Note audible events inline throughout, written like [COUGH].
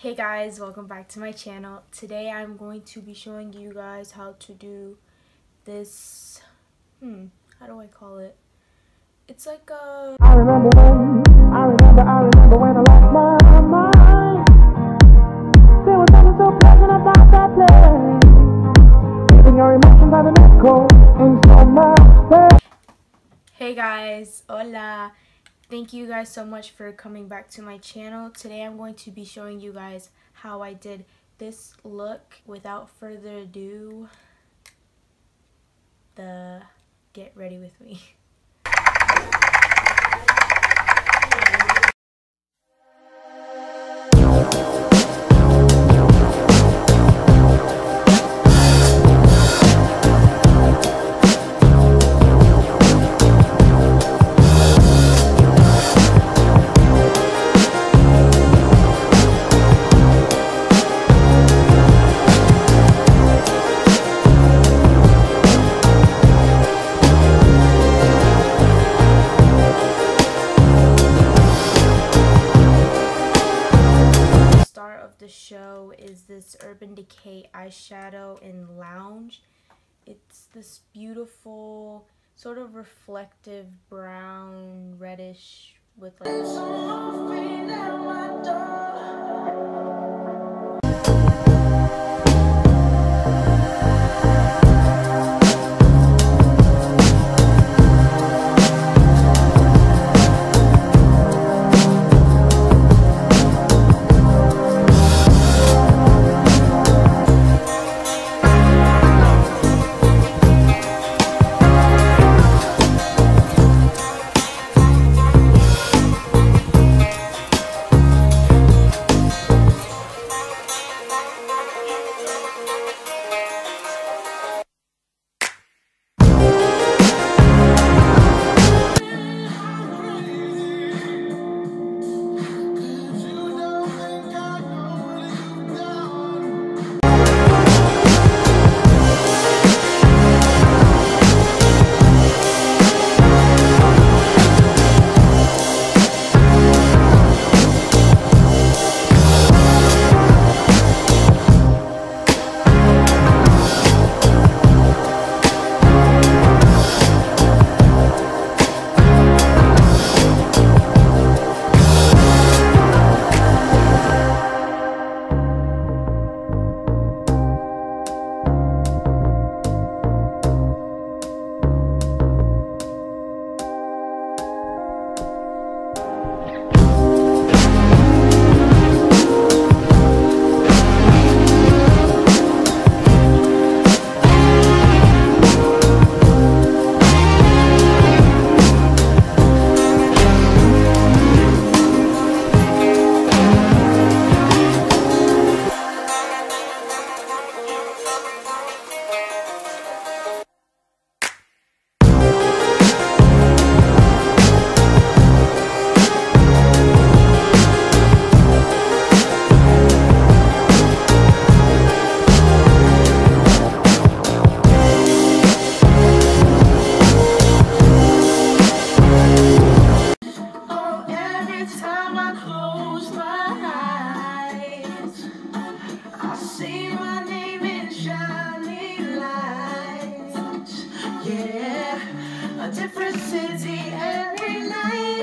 Hey guys, welcome back to my channel. Today I'm going to be showing you guys how to do this, hmm, how do I call it? It's like a... I remember when, I remember, I remember when I lost my mind. There was something so pleasant about that place. Your emotions on an echo in so much. Hey guys, hola. Thank you guys so much for coming back to my channel. Today I'm going to be showing you guys how I did this look. Without further ado, the get ready with me. [LAUGHS] the show is this Urban Decay eyeshadow in Lounge. It's this beautiful, sort of reflective brown, reddish with like... yeah. A different city every night.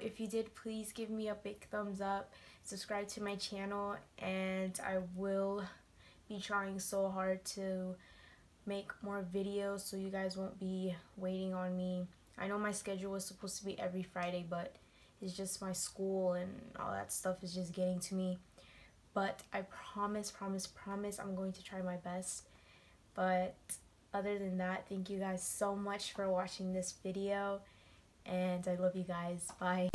If you did, please give me a big thumbs up. Subscribe to my channel and I will be trying so hard to make more videos so you guys won't be waiting on me. I know my schedule was supposed to be every Friday, but it's just my school and all that stuff is just getting to me. But I promise, promise, promise I'm going to try my best. But other than that, thank you guys so much for watching this video. And I love you guys. Bye.